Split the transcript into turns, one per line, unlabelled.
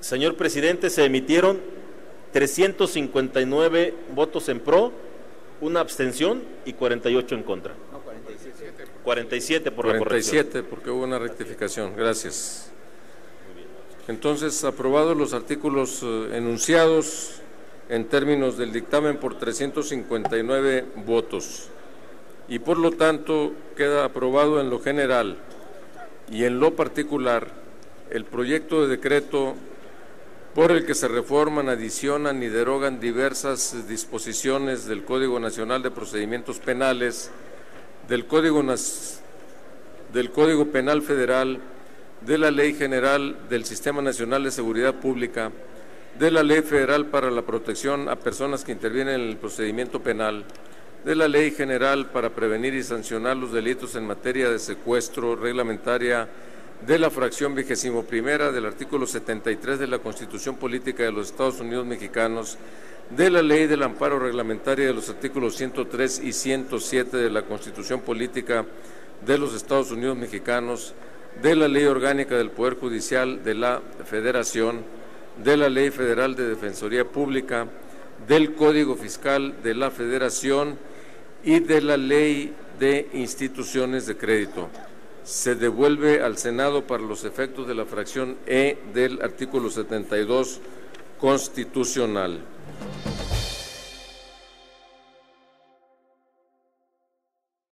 Señor presidente, se emitieron 359 votos en pro, una abstención y 48 en contra. 47 por la corrección.
47, porque hubo una rectificación. Gracias. Entonces, aprobados los artículos eh, enunciados en términos del dictamen por 359 votos. Y por lo tanto, queda aprobado en lo general y en lo particular el proyecto de decreto por el que se reforman, adicionan y derogan diversas disposiciones del Código Nacional de Procedimientos Penales, del Código, Penal Federal, de la Ley General del Sistema Nacional de Seguridad Pública, de la Ley Federal para la Protección a Personas que intervienen en el procedimiento penal, de la Ley General para prevenir y sancionar los delitos en materia de secuestro reglamentaria de la fracción vigésimo primera del artículo 73 de la Constitución Política de los Estados Unidos Mexicanos, de la Ley del Amparo Reglamentaria de los artículos 103 y 107 de la Constitución Política de los Estados Unidos Mexicanos, de la Ley Orgánica del Poder Judicial de la Federación, de la Ley Federal de Defensoría Pública, del Código Fiscal de la Federación y de la Ley de Instituciones de Crédito se devuelve al Senado para los efectos de la fracción E del artículo 72 constitucional.